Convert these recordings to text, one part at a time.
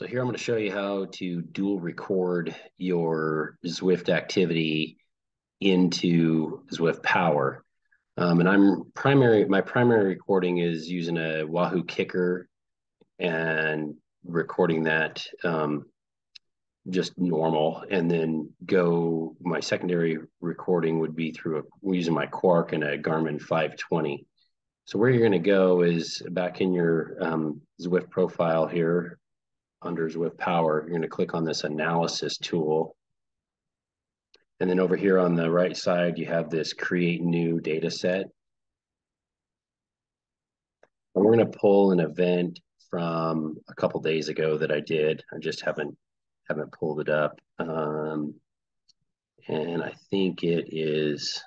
So here I'm going to show you how to dual record your Zwift activity into Zwift Power. Um, and I'm primary, my primary recording is using a Wahoo KICKR and recording that um, just normal. And then go, my secondary recording would be through a, using my Quarq and a Garmin 520. So where you're going to go is back in your um, Zwift profile here under Zwift Power, you're going to click on this analysis tool. And then over here on the right side, you have this create new data set. And we're going to pull an event from a couple days ago that I did. I just haven't haven't pulled it up. Um, and I think it is,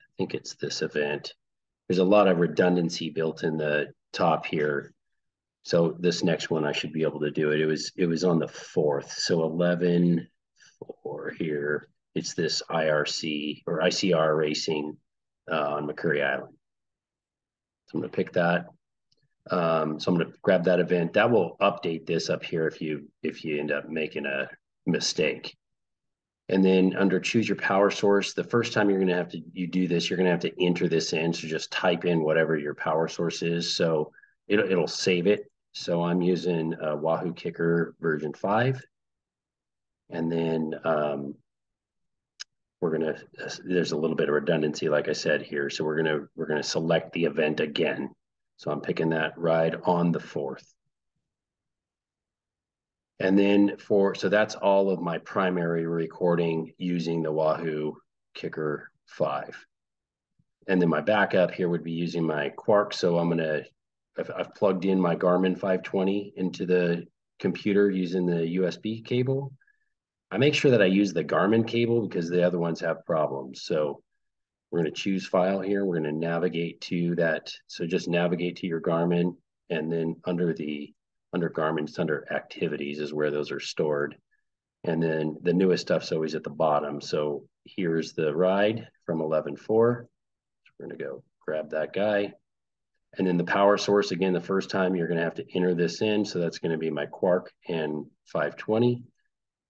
I think it's this event. There's a lot of redundancy built in the top here. So this next one, I should be able to do it. It was it was on the fourth. So 11 for here. It's this IRC or ICR racing uh, on Makuri Island. So I'm going to pick that. Um, so I'm going to grab that event. That will update this up here if you if you end up making a mistake. And then under choose your power source, the first time you're going to have to you do this, you're going to have to enter this in. So just type in whatever your power source is. So it'll, it'll save it. So I'm using a Wahoo KICKR version 5. And then um, we're gonna, there's a little bit of redundancy, like I said here. So we're gonna, we're gonna select the event again. So I'm picking that ride on the 4th. And then for, so that's all of my primary recording using the Wahoo KICKR 5. And then my backup here would be using my Quarq. So I'm going to I've, I've plugged in my Garmin 520 into the computer using the USB cable. I make sure that I use the Garmin cable because the other ones have problems. So we're going to choose file here. We're going to navigate to that. So just navigate to your Garmin and then under the under Garmin, under activities is where those are stored. And then the newest stuff's always at the bottom. So here's the ride from 11.4. So we're going to go grab that guy. And then the power source, again, the first time you're going to have to enter this in. So that's going to be my Quarq and 520.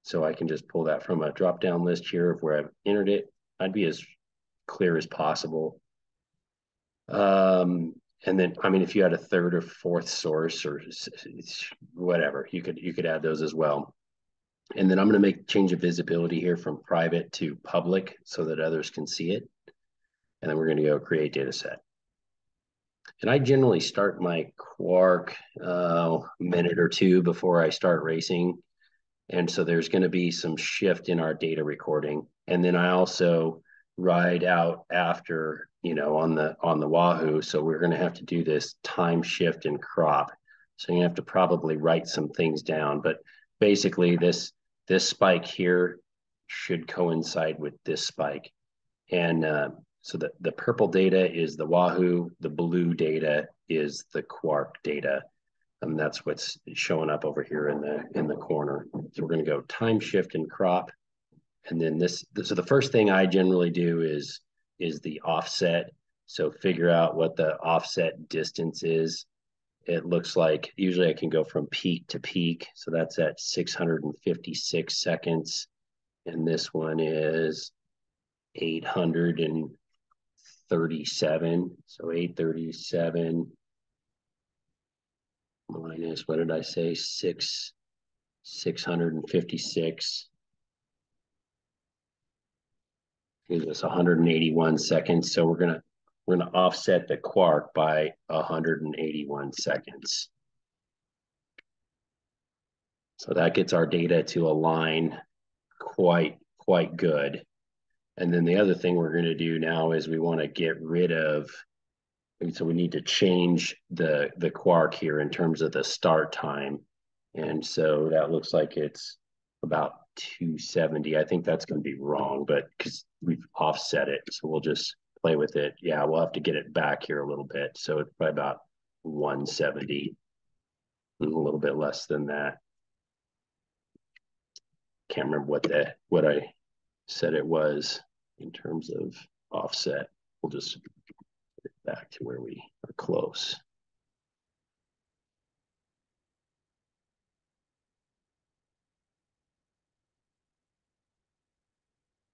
So I can just pull that from a drop down list here of where I've entered it. I'd be as clear as possible. Um, and then, I mean, if you had a third or fourth source or whatever, you could you could add those as well. And then I'm going to make change of visibility here from private to public so that others can see it. And then we're going to go create data set. And I generally start my Quarq uh, minute or two before I start racing. And so there's going to be some shift in our data recording. And then I also ride out after, you know, on the on the Wahoo. So we're going to have to do this time shift and crop. So you have to probably write some things down. But basically this this spike here should coincide with this spike. And uh, so the, the purple data is the Wahoo, the blue data is the Quarq data. And that's what's showing up over here in the in the corner. So we're going to go time shift and crop. And then this, so the first thing I generally do is is the offset. So figure out what the offset distance is. It looks like usually I can go from peak to peak. So that's at 656 seconds. And this one is 800 and 37. So 837 minus, what did I say? Six, 656 gives us 181 seconds. So we're gonna we're gonna offset the Quarq by 181 seconds. So that gets our data to align quite quite good. And then the other thing we're going to do now is we want to get rid of, so we need to change the, the Quarq here in terms of the start time. And so that looks like it's about 270. I think that's going to be wrong, but because we've offset it. So we'll just play with it. Yeah, we'll have to get it back here a little bit. So it's probably about 170, a little bit less than that. Can't remember what the what I said it was in terms of offset. We'll just get it back to where we are close.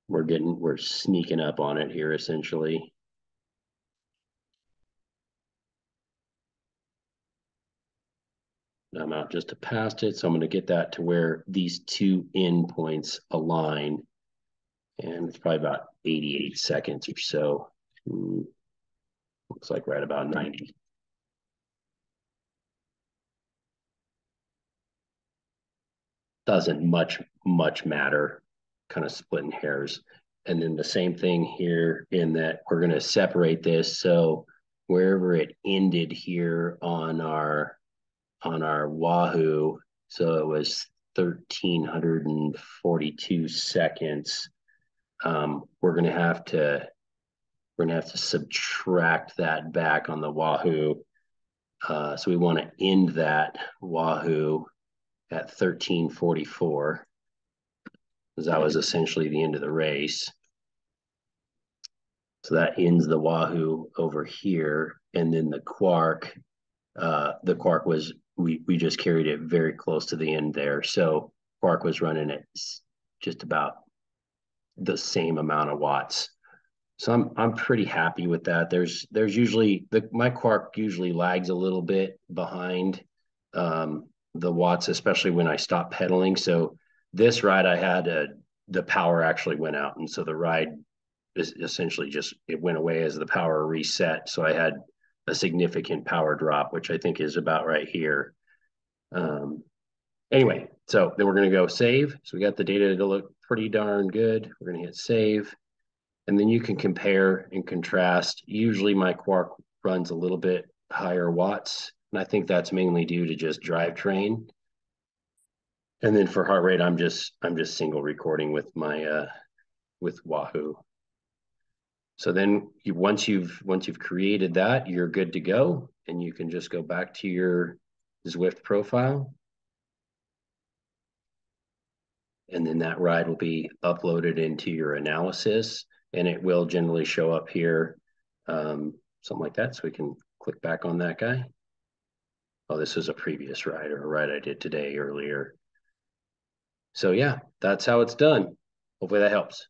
We're getting, we're sneaking up on it here essentially. I'm out just to past it. So I'm going to get that to where these two endpoints align and it's probably about 88 seconds or so. Looks like right about 90. Doesn't much, much matter, kind of splitting hairs. And then the same thing here in that we're going to separate this. So wherever it ended here on our on our Wahoo. So it was 1342 seconds. Um, we're going to have to we're going to have to subtract that back on the Wahoo. Uh, so we want to end that Wahoo at 1344 because that was essentially the end of the race. So that ends the Wahoo over here. And then the Quarq, uh, the Quarq was we we just carried it very close to the end there. So Quarq was running at just about the same amount of watts. So I'm I'm pretty happy with that. There's there's usually the my Quarq usually lags a little bit behind um, the watts, especially when I stop pedaling. So this ride I had a, the power actually went out, and so the ride is essentially just it went away as the power reset. So I had a significant power drop, which I think is about right here. Um, anyway, so then we're going to go save. So we got the data to look pretty darn good. We're going to hit save. And then you can compare and contrast. Usually my Quarq runs a little bit higher watts. And I think that's mainly due to just drivetrain. And then for heart rate, I'm just I'm just single recording with my uh with Wahoo. So then you, once you've once you've created that, you're good to go, and you can just go back to your Zwift profile. And then that ride will be uploaded into your analysis, and it will generally show up here, um, something like that. So we can click back on that guy. Oh, this is a previous ride or a ride I did today earlier. So yeah, that's how it's done. Hopefully that helps.